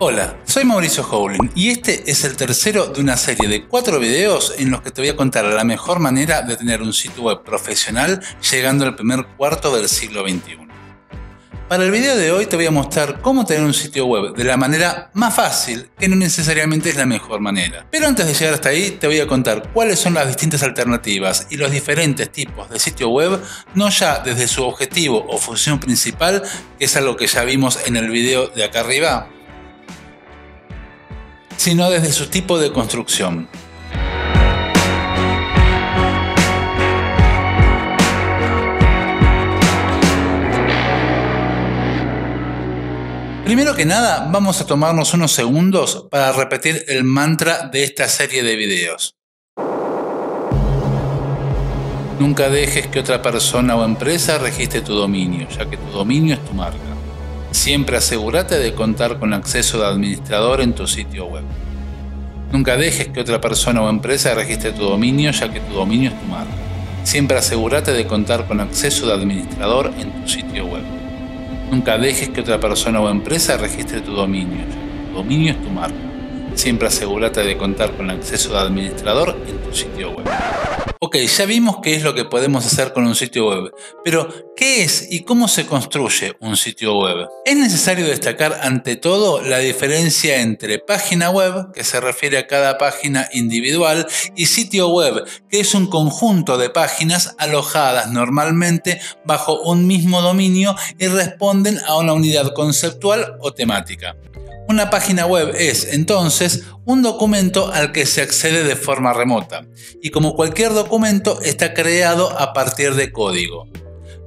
Hola, soy Mauricio Howling y este es el tercero de una serie de cuatro videos en los que te voy a contar la mejor manera de tener un sitio web profesional llegando al primer cuarto del siglo XXI. Para el video de hoy te voy a mostrar cómo tener un sitio web de la manera más fácil, que no necesariamente es la mejor manera. Pero antes de llegar hasta ahí, te voy a contar cuáles son las distintas alternativas y los diferentes tipos de sitio web, no ya desde su objetivo o función principal, que es algo que ya vimos en el video de acá arriba, sino desde su tipo de construcción. Primero que nada, vamos a tomarnos unos segundos para repetir el mantra de esta serie de videos. Nunca dejes que otra persona o empresa registre tu dominio, ya que tu dominio es tu marca. Siempre asegúrate de contar con acceso de administrador en tu sitio web. Nunca dejes que otra persona o empresa registre tu dominio, ya que tu dominio es tu marca. Siempre asegúrate de contar con acceso de administrador en tu sitio web. Nunca dejes que otra persona o empresa registre tu dominio. Tu dominio es tu marca. Siempre asegúrate de contar con acceso de administrador en tu sitio web. Ok, ya vimos qué es lo que podemos hacer con un sitio web, pero ¿qué es y cómo se construye un sitio web? Es necesario destacar ante todo la diferencia entre página web, que se refiere a cada página individual, y sitio web, que es un conjunto de páginas alojadas normalmente bajo un mismo dominio y responden a una unidad conceptual o temática. Una página web es entonces un documento al que se accede de forma remota y como cualquier documento está creado a partir de código.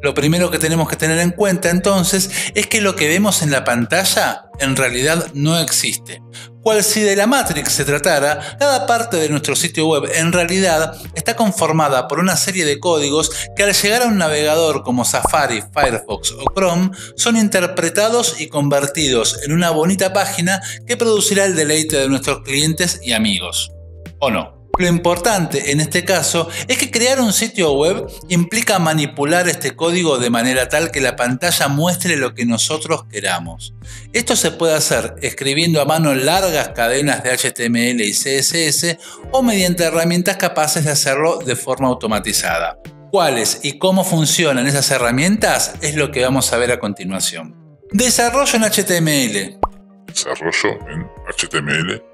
Lo primero que tenemos que tener en cuenta entonces es que lo que vemos en la pantalla en realidad no existe. Cual si de la Matrix se tratara, cada parte de nuestro sitio web en realidad está conformada por una serie de códigos que al llegar a un navegador como Safari, Firefox o Chrome son interpretados y convertidos en una bonita página que producirá el deleite de nuestros clientes y amigos. ¿O no? Lo importante en este caso es que crear un sitio web implica manipular este código de manera tal que la pantalla muestre lo que nosotros queramos. Esto se puede hacer escribiendo a mano largas cadenas de HTML y CSS o mediante herramientas capaces de hacerlo de forma automatizada. ¿Cuáles y cómo funcionan esas herramientas? Es lo que vamos a ver a continuación. Desarrollo en HTML. Desarrollo en HTML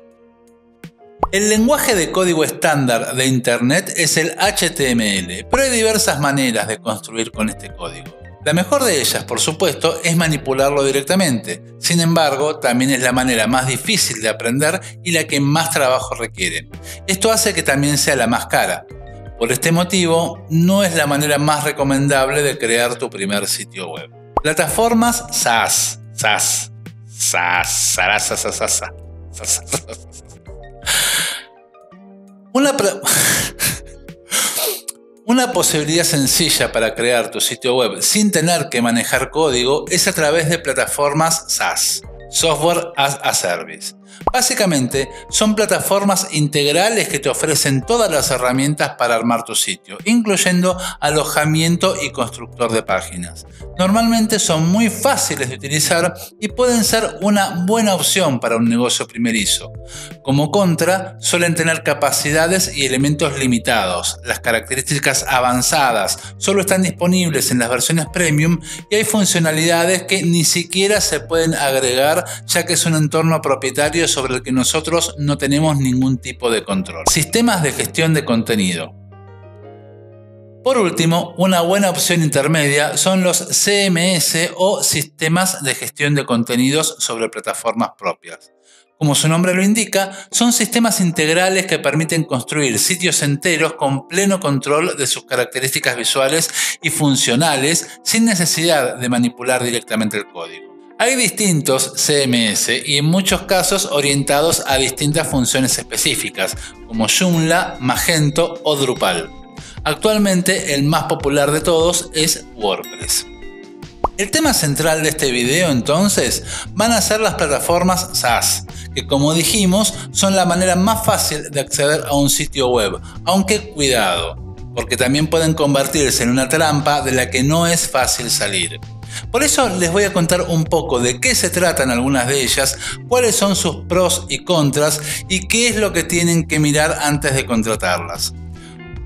el lenguaje de código estándar de Internet es el HTML, pero hay diversas maneras de construir con este código. La mejor de ellas, por supuesto, es manipularlo directamente. Sin embargo, también es la manera más difícil de aprender y la que más trabajo requiere. Esto hace que también sea la más cara. Por este motivo, no es la manera más recomendable de crear tu primer sitio web. Plataformas SaaS. SaaS. SaaS. SaaS. SaaS. SaaS. Una, posibilidad sencilla para crear tu sitio web sin tener que manejar código es a través de plataformas SaaS, Software as a Service. Básicamente, son plataformas integrales que te ofrecen todas las herramientas para armar tu sitio, incluyendo alojamiento y constructor de páginas. Normalmente son muy fáciles de utilizar y pueden ser una buena opción para un negocio primerizo. Como contra, suelen tener capacidades y elementos limitados. Las características avanzadas solo están disponibles en las versiones premium y hay funcionalidades que ni siquiera se pueden agregar ya que es un entorno propietario sobre el que nosotros no tenemos ningún tipo de control. Sistemas de gestión de contenido. Por último, una buena opción intermedia son los CMS o sistemas de gestión de contenidos sobre plataformas propias. Como su nombre lo indica, son sistemas integrales que permiten construir sitios enteros con pleno control de sus características visuales y funcionales sin necesidad de manipular directamente el código. Hay distintos CMS y en muchos casos orientados a distintas funciones específicas, como Joomla, Magento o Drupal. Actualmente el más popular de todos es WordPress. El tema central de este video entonces van a ser las plataformas SaaS, que como dijimos son la manera más fácil de acceder a un sitio web, aunque cuidado, porque también pueden convertirse en una trampa de la que no es fácil salir. Por eso les voy a contar un poco de qué se tratan algunas de ellas, cuáles son sus pros y contras y qué es lo que tienen que mirar antes de contratarlas.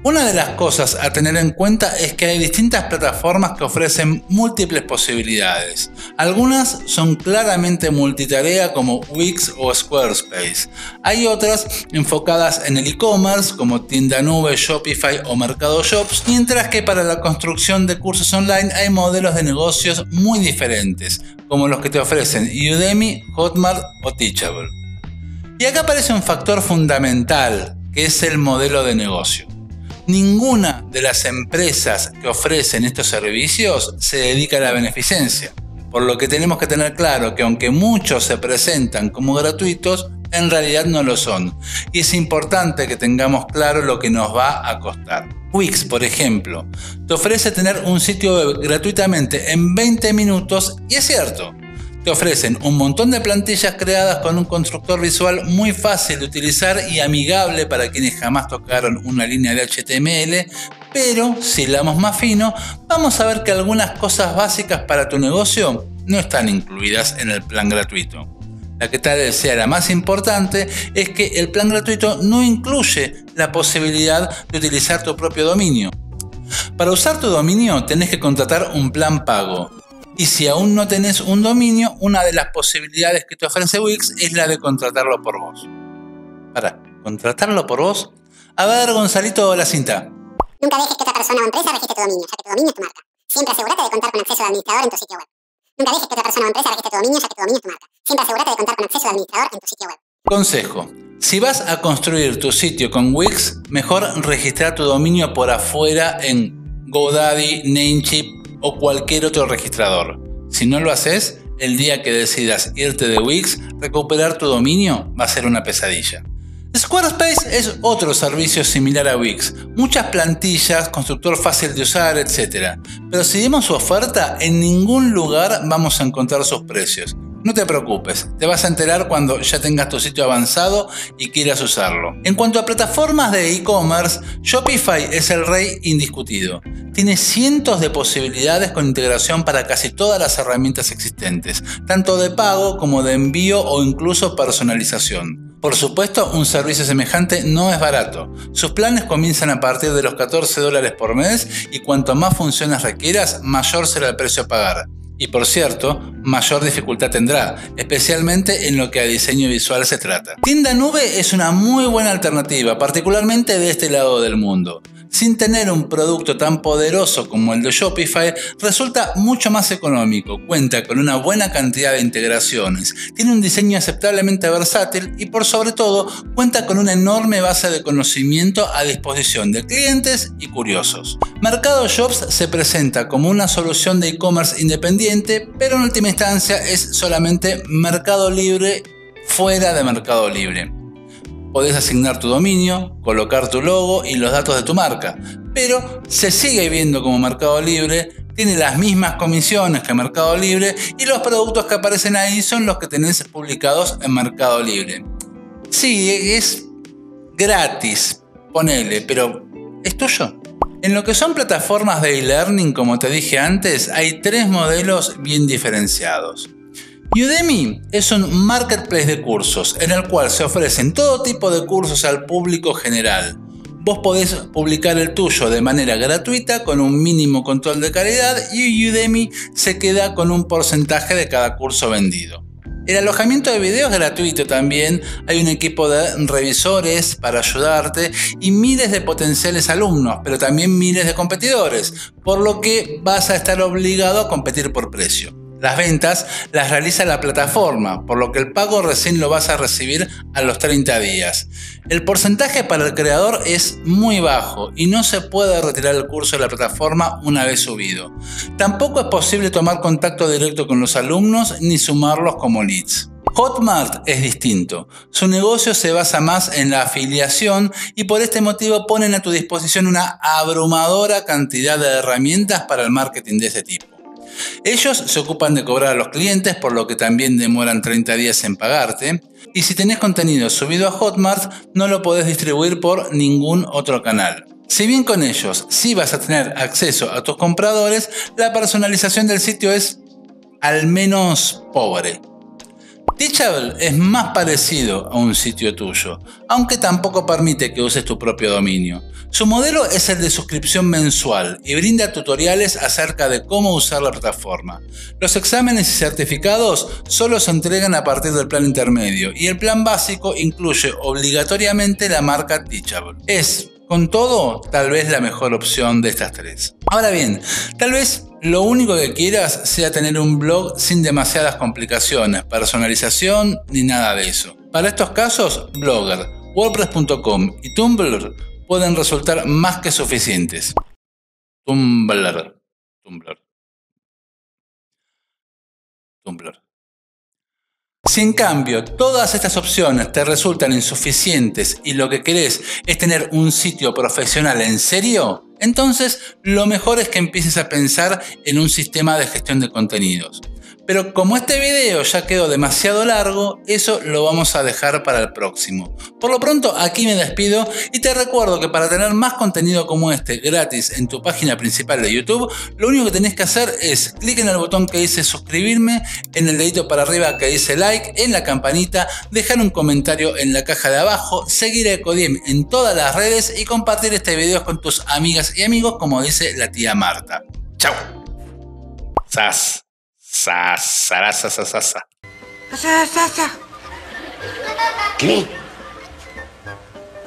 Una de las cosas a tener en cuenta es que hay distintas plataformas que ofrecen múltiples posibilidades. Algunas son claramente multitarea como Wix o Squarespace. Hay otras enfocadas en el e-commerce como Tienda Nube, Shopify o Mercado Shops, mientras que para la construcción de cursos online hay modelos de negocios muy diferentes, como los que te ofrecen Udemy, Hotmart o Teachable. Y acá aparece un factor fundamental, que es el modelo de negocio. Ninguna de las empresas que ofrecen estos servicios se dedica a la beneficencia, por lo que tenemos que tener claro que aunque muchos se presentan como gratuitos, en realidad no lo son. Y es importante que tengamos claro lo que nos va a costar. Wix, por ejemplo, te ofrece tener un sitio web gratuitamente en 20 minutos y es cierto, te ofrecen un montón de plantillas creadas con un constructor visual muy fácil de utilizar y amigable para quienes jamás tocaron una línea de HTML, pero si hablamos más fino, vamos a ver que algunas cosas básicas para tu negocio no están incluidas en el plan gratuito. La que tal vez sea la más importante es que el plan gratuito no incluye la posibilidad de utilizar tu propio dominio. Para usar tu dominio tenés que contratar un plan pago y si aún no tenés un dominio, una de las posibilidades que te ofrece Wix es la de contratarlo por vos. Para, ¿contratarlo por vos? A ver, Gonzalito, la cinta. Nunca dejes que otra persona o empresa registre tu dominio, ya que tu dominio es tu marca. Siempre asegúrate de contar con acceso de administrador en tu sitio web. Nunca dejes que otra persona o empresa registre tu dominio, ya que tu dominio es tu marca. Siempre asegúrate de contar con acceso de administrador en tu sitio web. Consejo. Si vas a construir tu sitio con Wix, mejor registrar tu dominio por afuera en GoDaddy, Namecheap o cualquier otro registrador. Si no lo haces, el día que decidas irte de Wix, recuperar tu dominio va a ser una pesadilla. Squarespace es otro servicio similar a Wix, muchas plantillas, constructor fácil de usar, etc. Pero si vemos su oferta, en ningún lugar vamos a encontrar sus precios. No te preocupes, te vas a enterar cuando ya tengas tu sitio avanzado y quieras usarlo. En cuanto a plataformas de e-commerce, Shopify es el rey indiscutido. Tiene cientos de posibilidades con integración para casi todas las herramientas existentes, tanto de pago como de envío o incluso personalización. Por supuesto, un servicio semejante no es barato. Sus planes comienzan a partir de los 14 dólares por mes y cuanto más funciones requieras, mayor será el precio a pagar. Y por cierto, mayor dificultad tendrá, especialmente en lo que a diseño visual se trata. Tienda Nube es una muy buena alternativa, particularmente de este lado del mundo sin tener un producto tan poderoso como el de Shopify, resulta mucho más económico, cuenta con una buena cantidad de integraciones, tiene un diseño aceptablemente versátil y por sobre todo cuenta con una enorme base de conocimiento a disposición de clientes y curiosos. Mercado Shops se presenta como una solución de e-commerce independiente, pero en última instancia es solamente Mercado Libre fuera de Mercado Libre. Podés asignar tu dominio, colocar tu logo y los datos de tu marca, pero se sigue viendo como Mercado Libre, tiene las mismas comisiones que Mercado Libre y los productos que aparecen ahí son los que tenés publicados en Mercado Libre. Sí, es gratis, ponele, pero ¿es tuyo? En lo que son plataformas de e-learning, como te dije antes, hay tres modelos bien diferenciados. Udemy es un marketplace de cursos en el cual se ofrecen todo tipo de cursos al público general. Vos podés publicar el tuyo de manera gratuita con un mínimo control de calidad y Udemy se queda con un porcentaje de cada curso vendido. El alojamiento de video es gratuito también, hay un equipo de revisores para ayudarte y miles de potenciales alumnos, pero también miles de competidores, por lo que vas a estar obligado a competir por precio. Las ventas las realiza la plataforma, por lo que el pago recién lo vas a recibir a los 30 días. El porcentaje para el creador es muy bajo y no se puede retirar el curso de la plataforma una vez subido. Tampoco es posible tomar contacto directo con los alumnos ni sumarlos como leads. Hotmart es distinto. Su negocio se basa más en la afiliación y por este motivo ponen a tu disposición una abrumadora cantidad de herramientas para el marketing de ese tipo. Ellos se ocupan de cobrar a los clientes, por lo que también demoran 30 días en pagarte. Y si tenés contenido subido a Hotmart, no lo podés distribuir por ningún otro canal. Si bien con ellos sí vas a tener acceso a tus compradores, la personalización del sitio es al menos pobre. Teachable es más parecido a un sitio tuyo, aunque tampoco permite que uses tu propio dominio. Su modelo es el de suscripción mensual y brinda tutoriales acerca de cómo usar la plataforma. Los exámenes y certificados solo se entregan a partir del plan intermedio y el plan básico incluye obligatoriamente la marca Teachable. Es, con todo, tal vez la mejor opción de estas tres. Ahora bien, tal vez lo único que quieras sea tener un blog sin demasiadas complicaciones, personalización ni nada de eso. Para estos casos, Blogger, WordPress.com y Tumblr pueden resultar más que suficientes. Tumblr. Tumblr. Tumblr. Si en cambio todas estas opciones te resultan insuficientes y lo que querés es tener un sitio profesional en serio, entonces lo mejor es que empieces a pensar en un sistema de gestión de contenidos. Pero como este video ya quedó demasiado largo, eso lo vamos a dejar para el próximo. Por lo pronto aquí me despido y te recuerdo que para tener más contenido como este gratis en tu página principal de YouTube, lo único que tenés que hacer es clic en el botón que dice suscribirme, en el dedito para arriba que dice like, en la campanita, dejar un comentario en la caja de abajo, seguir a Ecodiem en todas las redes y compartir este video con tus amigas y amigos como dice la tía Marta. ¡Chao! ¡Sas! Sa, sa, sa, sa, sa, sa. Sa, sa, sa. ¿Qué?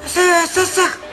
Sa, sa, sa.